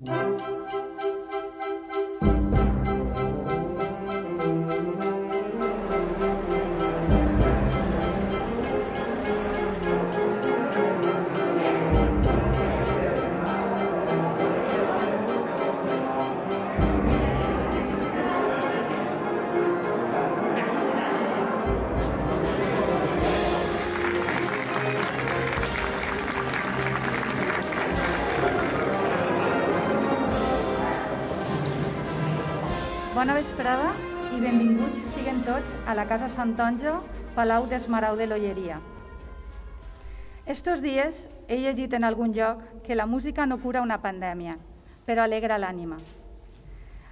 Bona vesprada i benvinguts siguen tots a la Casa Sant Onjo, Palau d'Esmarau de l'Olleria. Estos dies he llegit en algun lloc que la música no cura una pandèmia, però alegra l'ànima.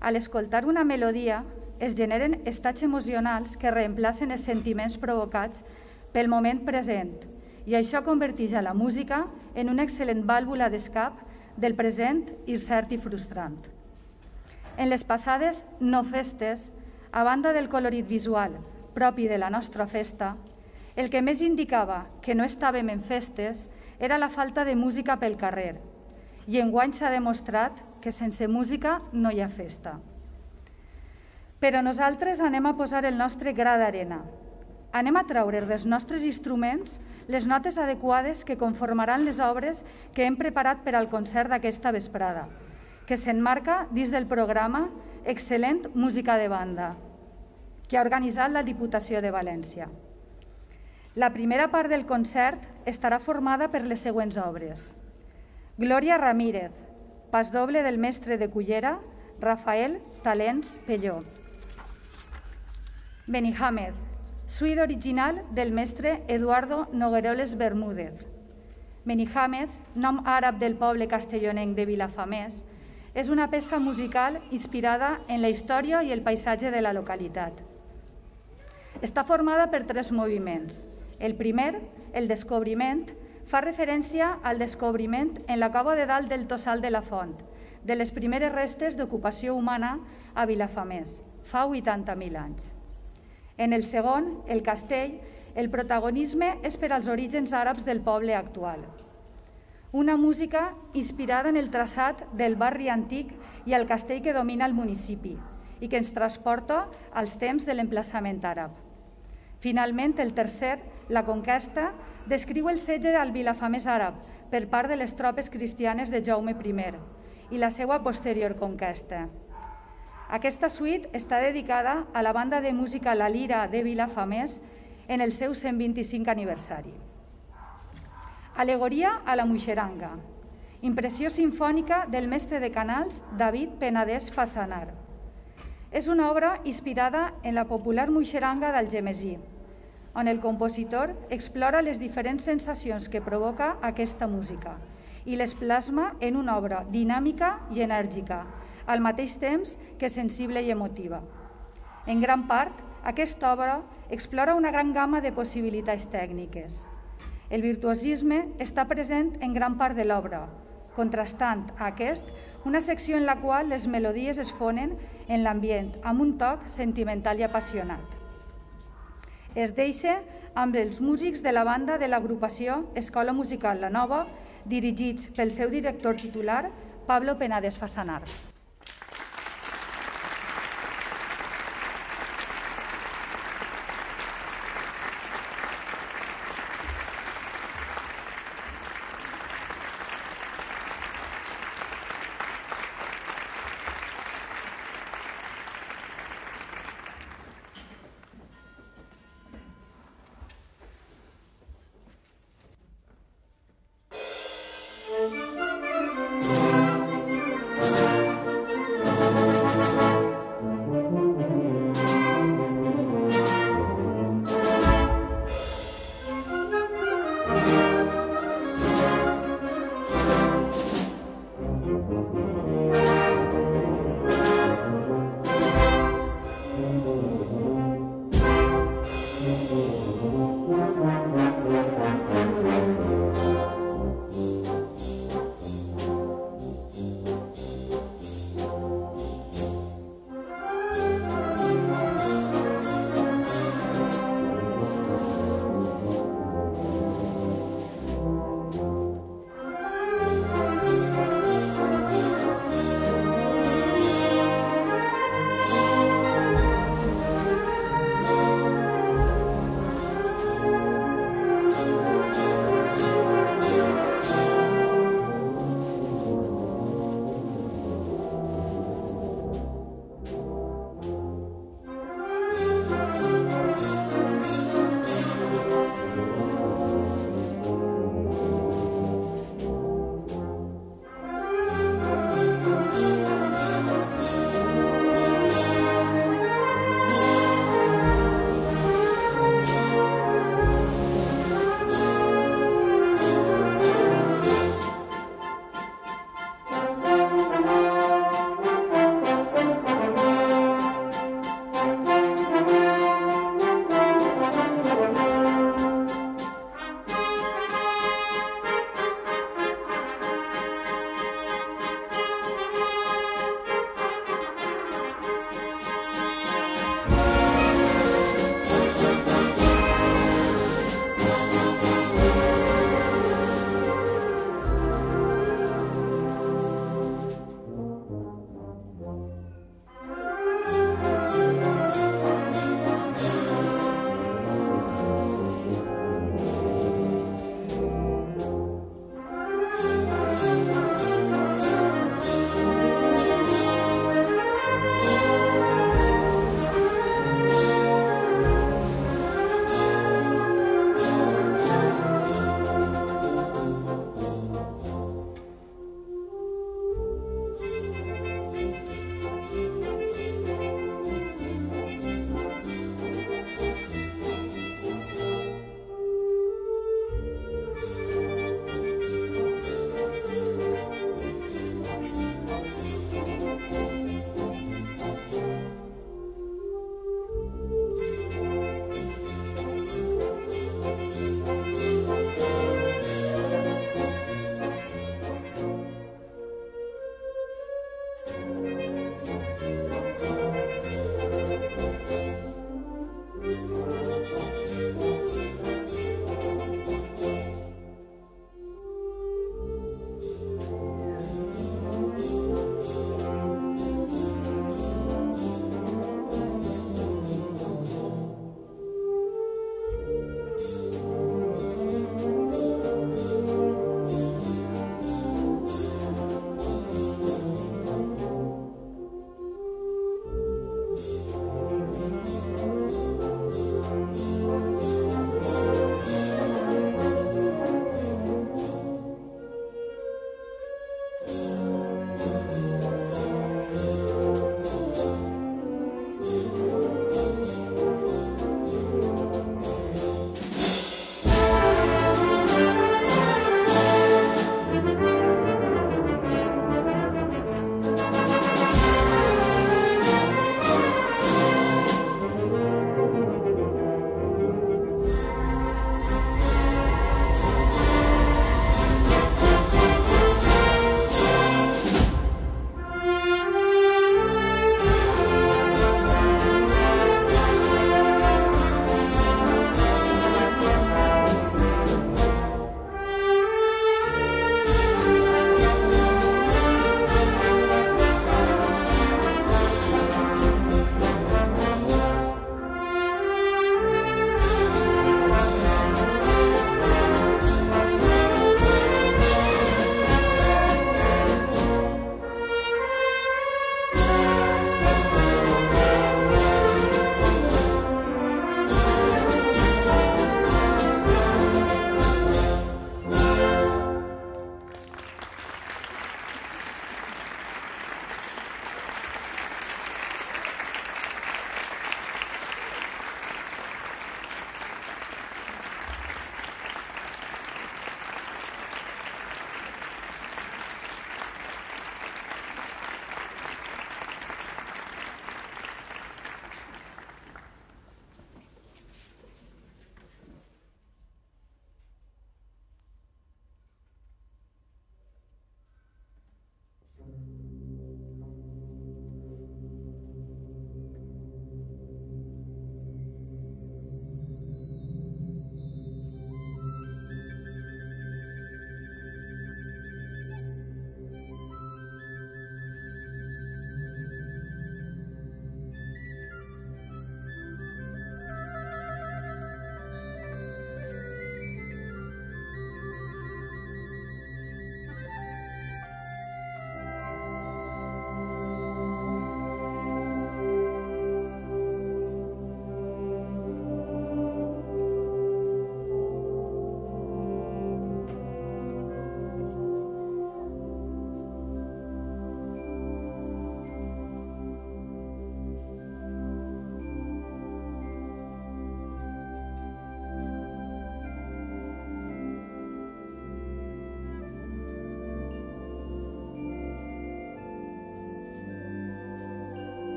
A l'escoltar una melodia es generen estats emocionals que reemplacen els sentiments provocats pel moment present i això converteix a la música en una excel·lent vàlvula d'escap del present incert i frustrant. En les passades no festes, a banda del colorit visual propi de la nostra festa, el que més indicava que no estàvem en festes era la falta de música pel carrer i enguany s'ha demostrat que sense música no hi ha festa. Però nosaltres anem a posar el nostre gra d'arena. Anem a treure dels nostres instruments les notes adequades que conformaran les obres que hem preparat per al concert d'aquesta vesprada, que s'enmarca dins del programa Excel·lent Música de Banda, que ha organitzat la Diputació de València. La primera part del concert estarà formada per les següents obres. Glòria Ramírez, pas doble del mestre de Cullera, Rafael Talents Pelló. Benihamed, suite original del mestre Eduardo Nogueroles Bermúdez. Benihamed, nom àrab del poble castellonenc de Vilafamés, és una peça musical inspirada en la història i el paisatge de la localitat. Està formada per tres moviments. El primer, el descobriment, fa referència al descobriment en la cova de dalt del Tossal de la Font, de les primeres restes d'ocupació humana a Vilafamés, fa 80.000 anys. En el segon, el castell, el protagonisme és per als orígens àrabs del poble actual. Una música inspirada en el traçat del barri antic i el castell que domina el municipi i que ens transporta als temps de l'emplaçament àrab. Finalment, el tercer, la conquesta, descriu el setge al Vilafamés àrab per part de les tropes cristianes de Jaume I i la seva posterior conquesta. Aquesta suite està dedicada a la banda de música La Lira de Vilafamés en el seu 125 aniversari. Alegoria a la Muixeranga. Impressió sinfònica del mestre de canals David Penedès Fassanar. És una obra inspirada en la popular Muixeranga del Gemesí, on el compositor explora les diferents sensacions que provoca aquesta música i les plasma en una obra dinàmica i enèrgica, al mateix temps que sensible i emotiva. En gran part, aquesta obra explora una gran gamma de possibilitats tècniques. El virtuosisme està present en gran part de l'obra, contrastant a aquest una secció en la qual les melodies es fonen en l'ambient amb un toc sentimental i apassionat. Es deixa amb els músics de la banda de l'agrupació Escola Musical La Nova, dirigits pel seu director titular, Pablo Penades Fassanar.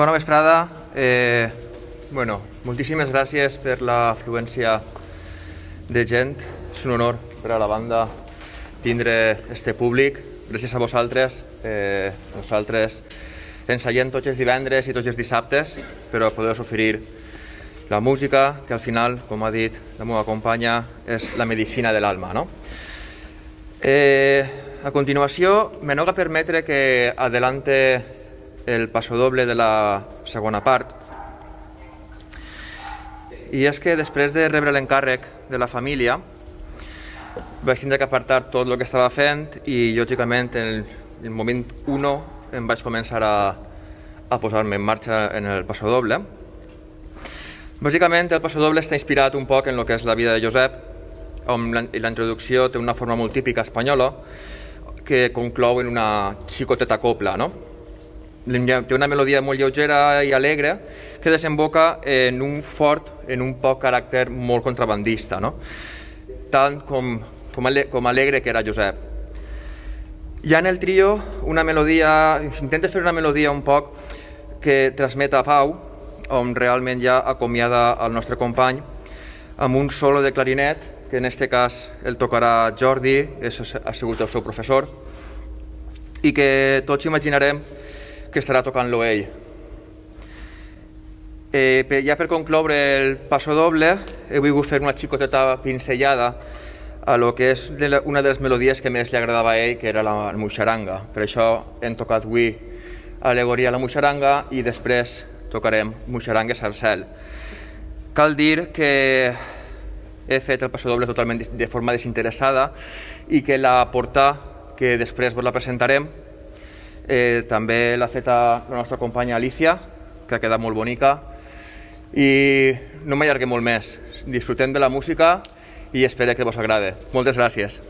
Bona vesprada. Eh, bueno, moltíssimes gràcies per l'afluència de gent. És un honor per a la banda tindre este públic. Gràcies a vosaltres. Eh, nosaltres ensayem tots els divendres i tots els dissabtes, però podeu oferir la música, que al final, com ha dit la meva companya, és la medicina de l'alma. No? Eh, a continuació, me no permetre que adelante el pasodoble de la segona part. I és que després de rebre l'encàrrec de la família, vaig tindre que apartar tot el que estava fent i, lògicament, en el, el moment 1 em vaig començar a, a posar-me en marxa en el pasodoble. Bàsicament, el pasodoble està inspirat un poc en el que és la vida de Josep, on la, la introducció té una forma molt típica espanyola que conclou en una xicoteta copla, no? Té una melodia molt lleugera i alegre que desemboca en un fort, en un poc caràcter molt contrabandista, no? tant com, com, ale, com alegre que era Josep. Ha en el trio una melodia, intenta fer una melodia un poc que transmeta pau, on realment ja acomiada el nostre company, amb un solo de clarinet, que en aquest cas el tocarà Jordi, és, ha sigut el seu professor, i que tots imaginarem que estarà tocant-lo ell. Eh, ja per concloure el passo doble, he volgut fer una xicoteta pincellada a lo que és una de les melodies que més li agradava a ell, que era la muixaranga. Per això hem tocat avui Alegoria a la muixaranga i després tocarem Muixarangues al cel. Cal dir que he fet el passo doble totalment de forma desinteressada i que la porta, que després vos la presentarem, eh, també l'ha feta la nostra companya Alicia, que ha quedat molt bonica, i no m'allarguem molt més. Disfrutem de la música i espero que vos agrade. Moltes gràcies.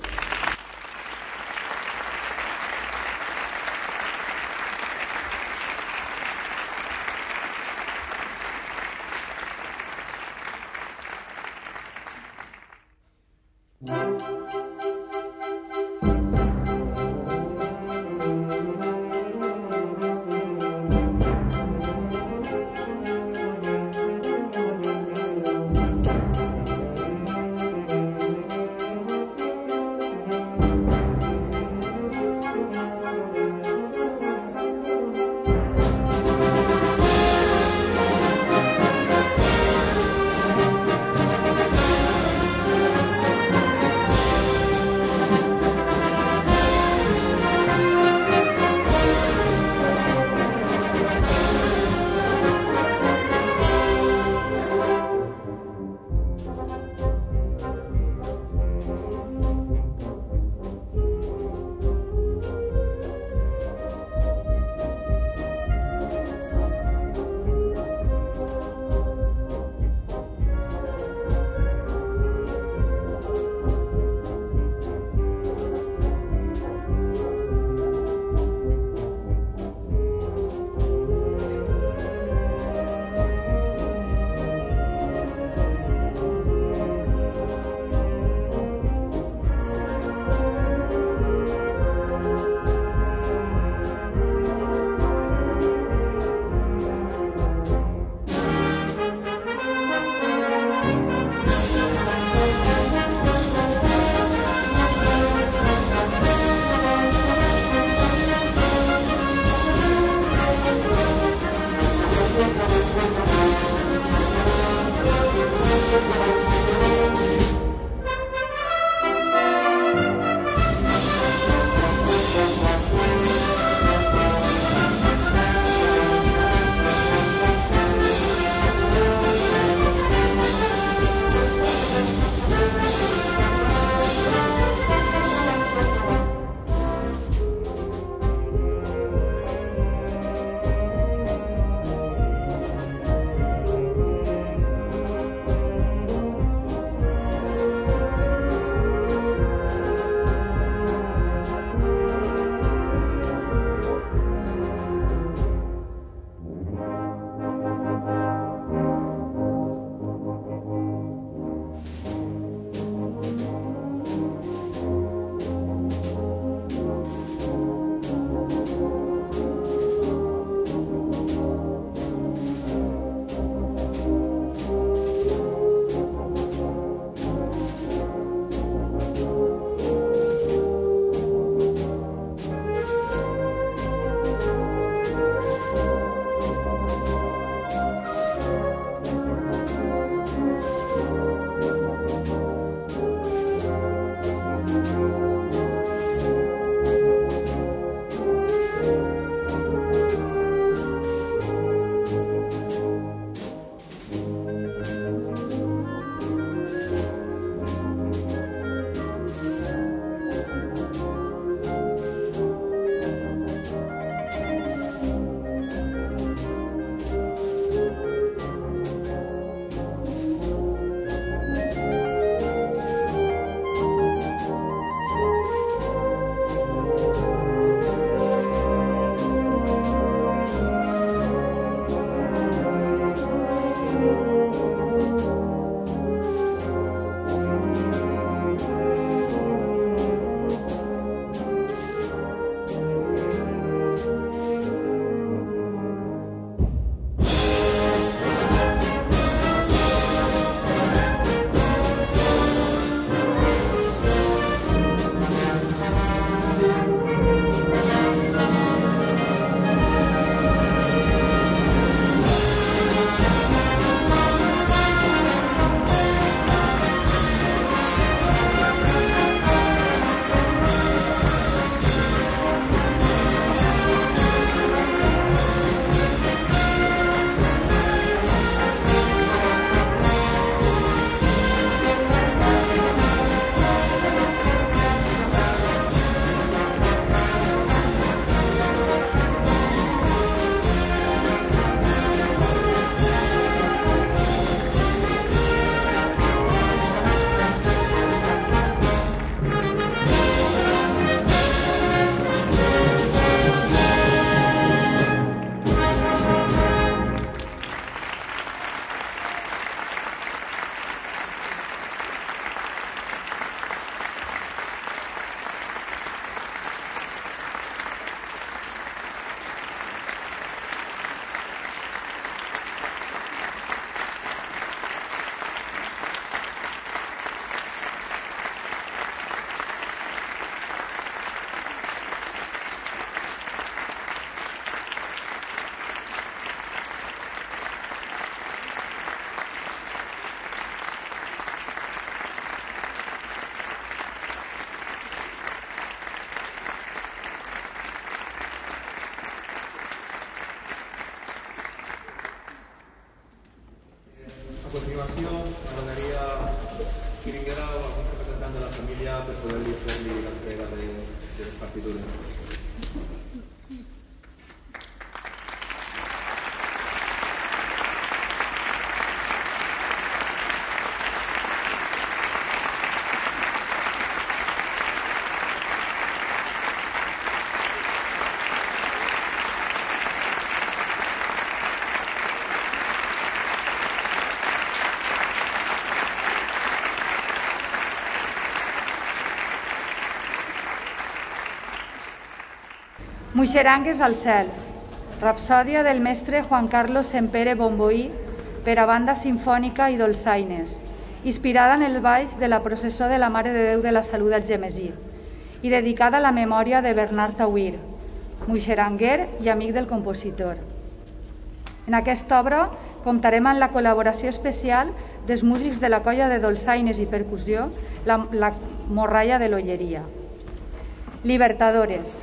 Muixerangues al cel, rapsòdia del mestre Juan Carlos Sempere Bomboí per a banda sinfònica i dolçaines, inspirada en el baix de la processó de la Mare de Déu de la Salut Gemesí i dedicada a la memòria de Bernard Tauir, muixeranguer i amic del compositor. En aquesta obra comptarem amb la col·laboració especial dels músics de la colla de dolçaines i percussió, la, la Morralla de l'Olleria. Libertadores,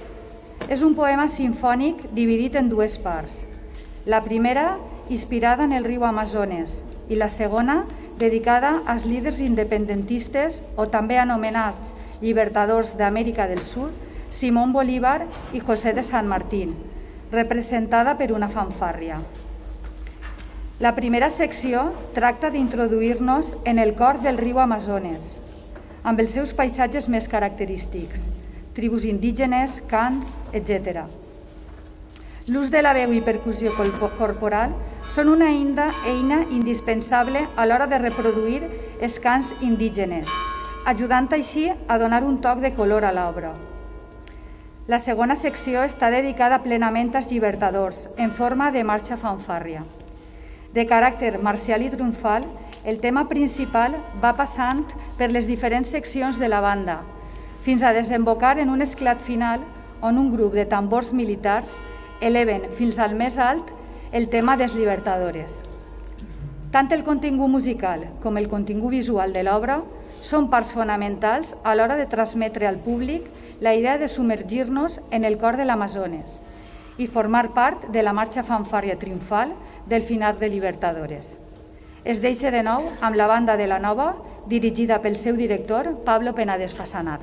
és un poema sinfònic dividit en dues parts. La primera, inspirada en el riu Amazones, i la segona, dedicada als líders independentistes o també anomenats llibertadors d'Amèrica del Sud, Simón Bolívar i José de San Martín, representada per una fanfàrria. La primera secció tracta d'introduir-nos en el cor del riu Amazones, amb els seus paisatges més característics – tribus indígenes, cants, etc. L'ús de la veu i percussió corporal són una eina, indispensable a l'hora de reproduir els cants indígenes, ajudant així a donar un toc de color a l'obra. La segona secció està dedicada plenament als llibertadors, en forma de marxa fanfàrria. De caràcter marcial i triomfal, el tema principal va passant per les diferents seccions de la banda, fins a desembocar en un esclat final on un grup de tambors militars eleven fins al més alt el tema dels libertadores. Tant el contingut musical com el contingut visual de l'obra són parts fonamentals a l'hora de transmetre al públic la idea de submergir-nos en el cor de l'Amazones i formar part de la marxa fanfària triomfal del final de Libertadores. Es deixa de nou amb la banda de la Nova dirigida pel seu director, Pablo Penades Fasanar.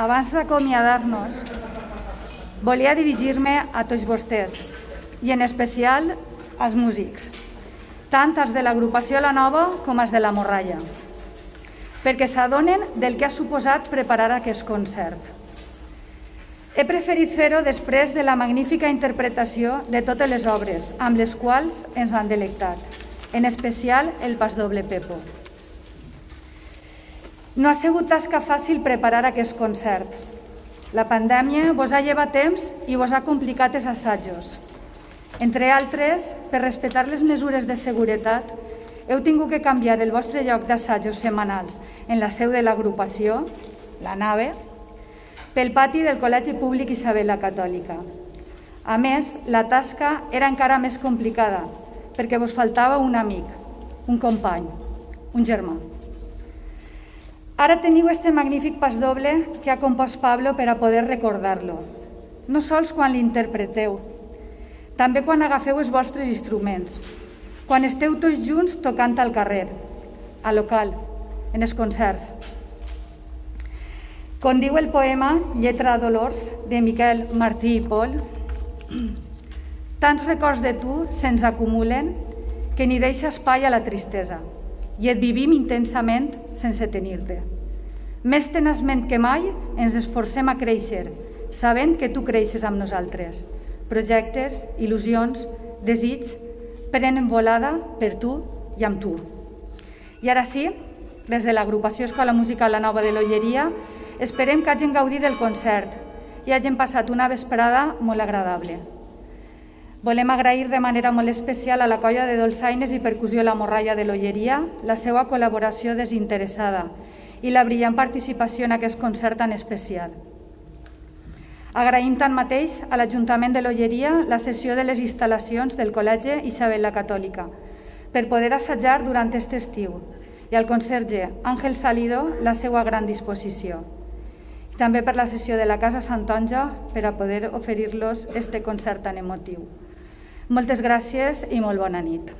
Abans d'acomiadar-nos, volia dirigir-me a tots vostès i en especial als músics, tant els de l'agrupació La Nova com els de la Morralla, perquè s'adonen del que ha suposat preparar aquest concert. He preferit fer-ho després de la magnífica interpretació de totes les obres amb les quals ens han delectat, en especial el pas doble Pepo. No ha sigut tasca fàcil preparar aquest concert. La pandèmia vos ha llevat temps i vos ha complicat els assajos. Entre altres, per respectar les mesures de seguretat, heu tingut que canviar el vostre lloc d'assajos setmanals en la seu de l'agrupació, la nave, pel pati del Col·legi Públic Isabel la Catòlica. A més, la tasca era encara més complicada perquè vos faltava un amic, un company, un germà. Ara teniu este magnífic pas doble que ha compost Pablo per a poder recordar-lo. No sols quan l'interpreteu, també quan agafeu els vostres instruments, quan esteu tots junts tocant al carrer, al local, en els concerts. Com diu el poema Lletra Dolors de Miquel Martí i Pol, tants records de tu se'ns acumulen que ni deixa espai a la tristesa i et vivim intensament sense tenir-te. Més tenaçment que mai ens esforcem a créixer, sabent que tu creixes amb nosaltres. Projectes, il·lusions, desig, prenen volada per tu i amb tu. I ara sí, des de l'agrupació Escola Musical La Nova de l'Olleria, esperem que hagin gaudit del concert i hagin passat una vesprada molt agradable. Volem agrair de manera molt especial a la colla de dolçaines i percussió La Morralla de l'Olleria la seva col·laboració desinteressada i la brillant participació en aquest concert tan especial. Agraïm tanmateix a l'Ajuntament de l'Olleria la sessió de les instal·lacions del Col·legi Isabel la Catòlica per poder assajar durant aquest estiu i al conserge Àngel Salido la seva gran disposició. També per la sessió de la Casa Santonja per a poder oferir-los este concert tan emotiu. Moltes gràcies i molt bona nit.